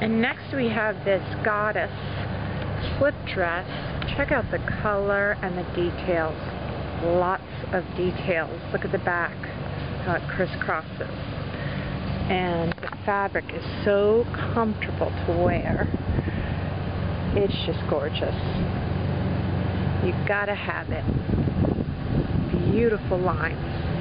And next we have this goddess slip dress. Check out the color and the details. Lots of details. Look at the back, how it crisscrosses. And the fabric is so comfortable to wear. It's just gorgeous. You gotta have it. Beautiful lines.